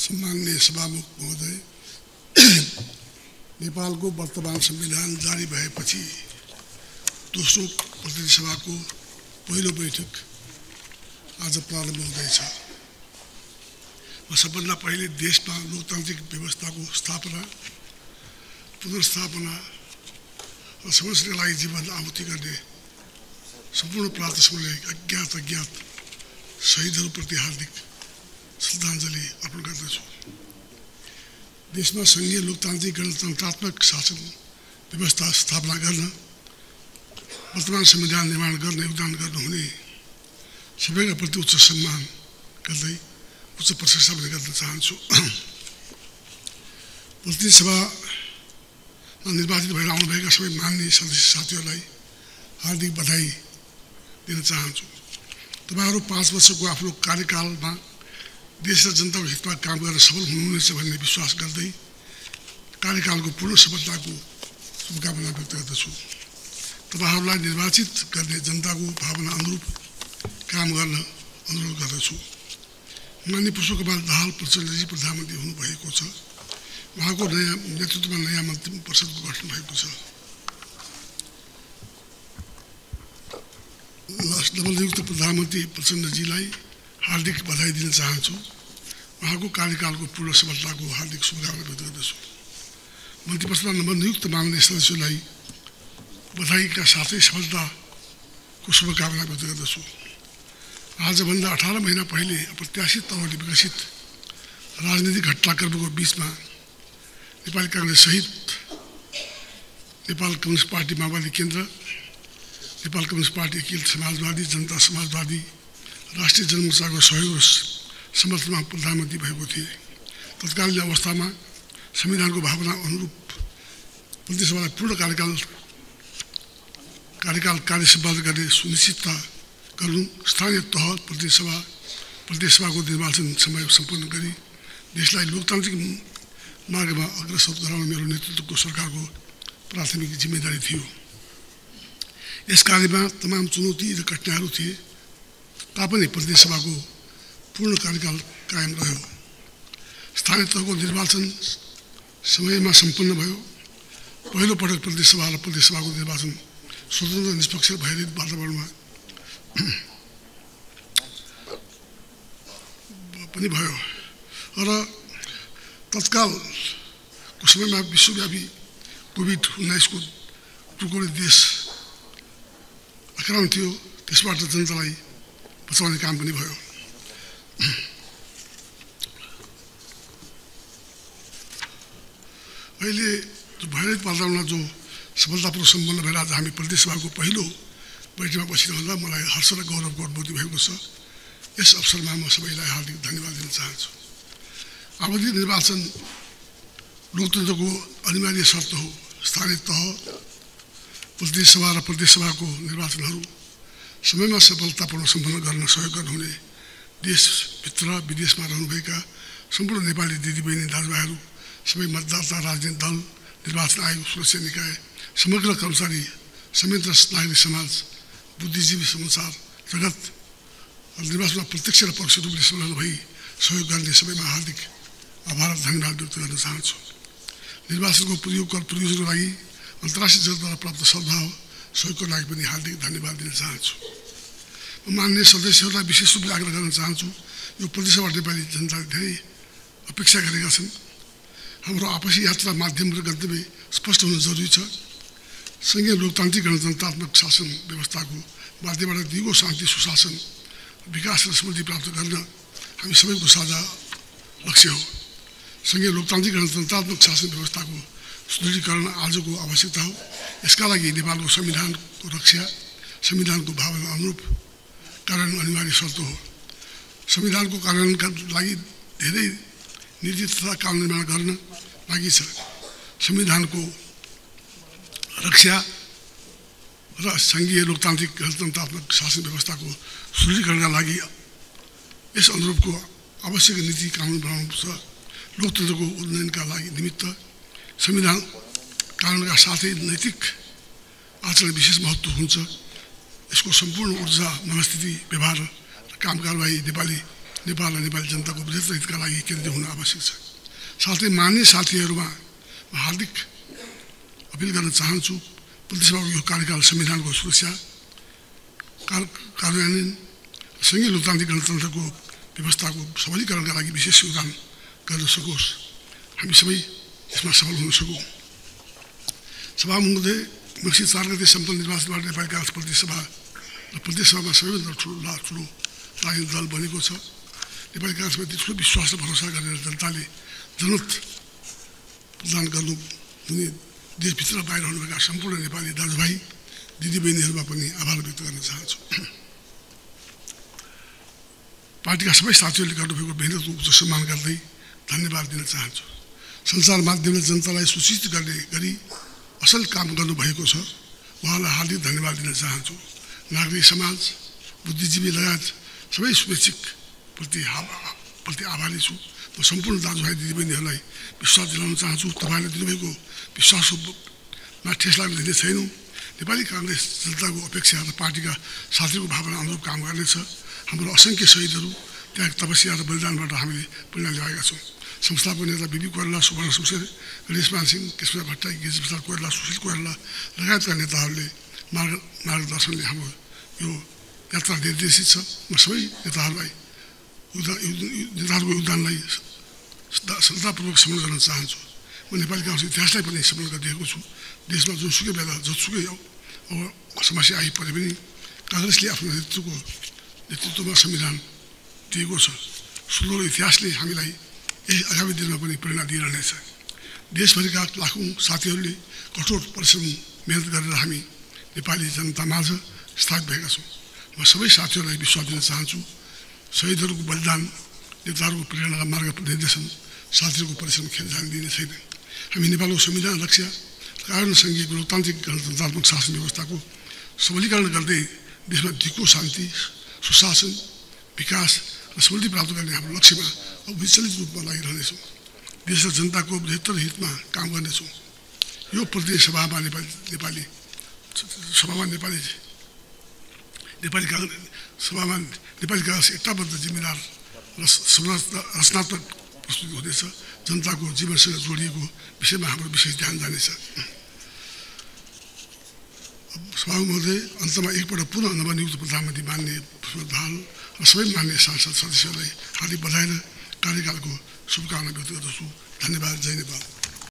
सम्माननीय सभामुख महोदय नेपालको वर्तमान संविधान जारी भएपछि दोस्रो प्रतिनिधि सभाको पहिलो बैठक आज प्रारम्भ हुँदैछ। र सबभन्दा पहिले देशमा लोकतान्त्रिक व्यवस्थाको स्थापना पुनर्स्थापना र समस्याका लागि जीवन आहुति गर्ने सम्पूर्ण प्रातसमूहले अज्ञात अज्ञात शहीदहरूप्रति हार्दिक श्रद्धाञ्जली अर्पण गर्दछु। देशमा सङ्घीय लोकतान्त्रिक गणतन्त्रात्मक शासन व्यवस्था स्थापना गर्न वर्तमान संविधान निर्माण गर्न योगदान गर्नुहुने सबैका प्रति उच्च सम्मान गर्दै उच्च प्रशंसा पनि गर्न चाहन्छु। प्रतिनिधि सभामा निर्वाचित भएर आउनुभएका सबै मान्य सदस्य साथीहरूलाई हार्दिक बधाई दिन चाहन्छु। तपाईँहरू पाँच वर्षको आफ्नो कार्यकालमा देश र जनताको हितमा काम गरेर सफल हुनुहुनेछ भन्ने विश्वास गर्दै कार्यकालको पूर्ण सफलताको शुभकामना व्यक्त गर्दछु। तपाईँहरूलाई निर्वाचित गर्ने जनताको भावना अनुरूप काम गर्न अनुरोध गर्दछु। मान्य पुष्पकपाल दाहाल प्रचण्डजी प्रधानमन्त्री हुनुभएको छ। उहाँको नयाँ नेतृत्वमा नयाँ मन्त्री परिषदको गठन भएको छ। नवनियुक्त प्रधानमन्त्री प्रचण्डजीलाई हार्दिक बधाई दिन चाहन्छु। उहाँको कार्यकालको पूर्ण सफलताको हार्दिक शुभकामना व्यक्त गर्दछु। मन्त्री परिषदमा नवनियुक्त मान्य सदस्यलाई बधाईका साथै सफलताको शुभकामना व्यक्त गर्दछु। आजभन्दा अठार महिना पहिले अप्रत्याशित तवरले विकसित राजनीतिक घटनाक्रमको बिचमा नेपाली काङ्ग्रेस सहित नेपाल कम्युनिस्ट पार्टी माओवादी केन्द्र नेपाल कम्युनिस्ट पार्टी अखिल समाजवादी जनता समाजवादी राष्ट्रिय जनमोर्चाको सहयोग समर्थनमा प्रधानमन्त्री भएको थिए। तत्कालीन अवस्थामा संविधानको भावना अनुरूप प्रतिसभालाई पूर्ण कार्यकाल कार्यकाल कार्य सम्पादन गर्ने सुनिश्चितता गर्नु स्थानीय तह प्रतिनिधि सभा प्रतिनिधि सभाको निर्वाचन समय सम्पन्न गरी देशलाई लोकतान्त्रिक मार्गमा अग्रसर गराउन मेरो नेतृत्वको सरकारको प्राथमिक जिम्मेदारी थियो। यस कार्यमा तमाम चुनौती र कठिनाइहरू थिए। तापनि प्रतिनिधि सभाको पूर्ण कार्यकाल कायम रह्यो। स्थानीय तहको निर्वाचन समयमा सम्पन्न भयो। पहिलो पटक प्रतिनिधि सभा र प्रतिनिधि सभाको निर्वाचन स्वतन्त्र निष्पक्ष भयरहित वातावरणमा पनि भयो। र तत्कालको समयमा विश्वव्यापी कोभिड उन्नाइसको टुकुरे देश आक्रमण थियो त्यसबाट जनतालाई बचाउने काम पनि भयो। अहिले भयरहित वातावरणमा जो सफलतापूर्वक सम्पन्न भएर आज हामी प्रदेश सभाको पहिलो बैठकमा बसिरहँदा मलाई हर्ष र गौरवको अनुभूति भएको छ। यस अवसरमा म सबैलाई हार्दिक धन्यवाद दिन चाहन्छु। आवधि निर्वाचन लोकतन्त्रको अनिवार्य शर्त हो स्थानीय तह प्रतिनिधि सभा र प्रदेश सभाको निर्वाचनहरू समयमा सफलतापूर्वक सम्पन्न गर्न सहयोग गर्नुहुने देशभित्र विदेशमा रहनुभएका सम्पूर्ण नेपाली दिदीबहिनी दाजुभाइहरू सबै मतदाता राजनीतिक दल निर्वाचन आयोग सुरक्षा निकाय समग्र कर्मचारी समेत नागरिक समाज बुद्धिजीवी समाचार जगत निर्वाचनमा प्रत्यक्ष र परोक्ष रूपले संलग्न भई सहयोग गर्ने सबैमा हार्दिक आभार धन्यवाद व्यक्त गर्न चाहन्छु। निर्वाचनको प्रयोग प्रयोजनको लागि अन्तर्राष्ट्रिय जगतद्वारा प्राप्त सद्भाव सहयोगको लागि पनि हार्दिक धन्यवाद दिन चाहन्छु। मान्य सदस्यहरूलाई विशेष रूपले आग्रह गर्न चाहन्छु यो प्रदेशबाट नेपाली जनताले धेरै अपेक्षा गरेका छन्। हाम्रो आपसी यात्रा माध्यम गन्तव्य स्पष्ट हुनु जरुरी छ। सङ्घीय लोकतान्त्रिक गणतन्त्रात्मक शासन व्यवस्थाको माध्यमबाट दिगो शान्ति सुशासन विकास र समृद्धि प्राप्त गर्न हामी सबैको साझा लक्ष्य हो। सङ्घीय लोकतान्त्रिक गणतन्त्रात्मक शासन व्यवस्थाको सुदृढीकरण आजको आवश्यकता हो। यसका लागि नेपालको संविधानको रक्षा संविधानको भावना अनुरूप कार्यान्वयन अनिवार्य शर्त हो। संविधानको कार्यान्वयनका लागि धेरै नीति तथा काल निर्माण गर्न लागि छ। संविधानको रक्षा र सङ्घीय लोकतान्त्रिक गणतन्त्रात्मक शासन व्यवस्थाको सुदृढीकरणका लागि यस अनुरूपको आवश्यक नीति कानुन बनाउनुपर्छ लोकतन्त्रको उन्नयनका लागि निमित्त संविधान कानुनका साथै नैतिक आचरण विशेष महत्त्व हुन्छ। यसको सम्पूर्ण ऊर्जा मनस्थिति व्यवहार र काम कारवाही नेपाली नेपाल र नेपाली जनताको वृहत्तर हितका लागि केन्द्रित हुन आवश्यक छ। साथै मान्य साथीहरूमा हार्दिक अपिल गर्न चाहन्छु प्रतिसभाको यो कार्यकाल संविधानको सुरक्षा कार कार्यान्वयन सँगै लोकतान्त्रिक गणतन्त्रको व्यवस्थाको सबलीकरणका लागि विशेष योगदान गर्न सकोस्। हामी सबै यसमा सफल हुन सकौँ। सभा मक्सी चार गते सम्पन्न निर्वाचनबाट नेपाली काङ्ग्रेस प्रदेश सभा र प्रदेश सभामा सबैभन्दा ठुलो ठुलो राजनीतिक दल बनेको छ नेपाली काङ्ग्रेसप्रति ठुलो विश्वास र भरोसा गरेर जनताले जनमत प्रदान गर्नु हुने देशभित्र बाहिर हुनुभएका सम्पूर्ण नेपाली दाजुभाइ दिदीबहिनीहरूमा पनि आभार व्यक्त गर्न चाहन्छु पार्टीका सबै साथीहरूले गर्नुभएको मेहनतको उच्च सम्मान गर्दै धन्यवाद दिन चाहन्छु सञ्चार माध्यमले जनतालाई सूचित गर्ने गरी असल काम गर्नुभएको छ। उहाँलाई हार्दिक धन्यवाद दिन चाहन्छु। नागरिक समाज बुद्धिजीवी लगायत सबै शुभेच्छिक प्रति आभारी छु। म सम्पूर्ण दाजुभाइ दिदीबहिनीहरूलाई विश्वास दिलाउन चाहन्छु। तपाईँहरूले दिनुभएको विश्वासमा ठेस लाग्न दिने छैनौँ। नेपाली काङ्ग्रेस जनताको अपेक्षा र पार्टीका साथीहरूको भावना अनुरूप काम गर्नेछ। हाम्रो असङ्ख्य शहीदहरू त्यहाँ तपस्या र बलिदानबाट हामीले प्रेरणा ल्याएका छौँ। नेता बिबी कोइराला सुवर्ण सुशेर गणेशमान सिंह कृष्ण भट्टराई गिरिज प्रसाद कोइराला सुशील कोइराला लगायतका नेताहरूले मार्ग मार्गदर्शनले हाम्रो यो यात्रा निर्देशित छ। म सबै नेताहरूलाई नेताहरूको योगदानलाई श्रद्धापूर्वक स्मरण गर्न चाहन्छु। म नेपाली काङ्ग्रेस इतिहासलाई पनि स्मरण गरिदिएको छु। देशमा जुनसुकै बेला जतिसुकै अब समस्या आइपरे पनि काङ्ग्रेसले आफ्नो नेतृत्वको नेतृत्वमा संविधान दिएको छ। सुदूर इतिहासले हामीलाई यही आगामी दिनमा पनि प्रेरणा दिइरहनेछ। देशभरिका लाखौँ साथीहरूले कठोर परिश्रम मिहिनेत गरेर हामी नेपाली जनतामाझ स्थापित भएका छौँ। म सबै साथीहरूलाई विश्वास दिन चाहन्छु शहीदहरूको बलिदान नेताहरूको प्रेरणा मार्ग निर्देशन साथीहरूको परिश्रम खेल जान दिने छैन। हामी नेपालको संविधान रक्षा कारण सङ्घीय लोकतान्त्रिक गणतन्त्रात्मक शासन व्यवस्थाको सबलीकरण गर्दै देशमा धिको शान्ति सुशासन विकास र समृद्धि प्राप्त गर्ने हाम्रो लक्ष्यमा विचलित रूपमा लागिरहनेछौँ। देश र जनताको बृहत्तर हितमा काम गर्नेछौँ। यो प्रदेश सभामा नेपाली नेपाली सभामा नेपाली नेपाली काङ्ग्रेस सभामा नेपाली काङ्ग्रेस एकताबद्ध जिम्मेदार र रचनात्मक प्रस्तुति हुनेछ। जनताको जीवनसँग जोडिएको विषयमा हाम्रो विशेष ध्यान जानेछ। सभा महोदय अन्तमा एकपल्ट पुनः नवनियुक्त प्रधानमन्त्री मान्य दाहाल सबै मान्य सांसद सदस्यहरूलाई हार्दिक बधाई र कार्यकालको शुभकामना व्यक्त गर्दछु। धन्यवाद जय नेपाल।